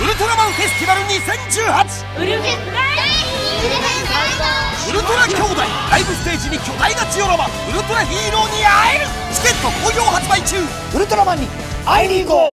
ウルトラマンフェスティバル2018ウルフェスウルトラ兄弟ライブステージに巨大なジオラマウルトラヒーローに会える。チケット好評発売中。ウルトラマンに会いに行こう。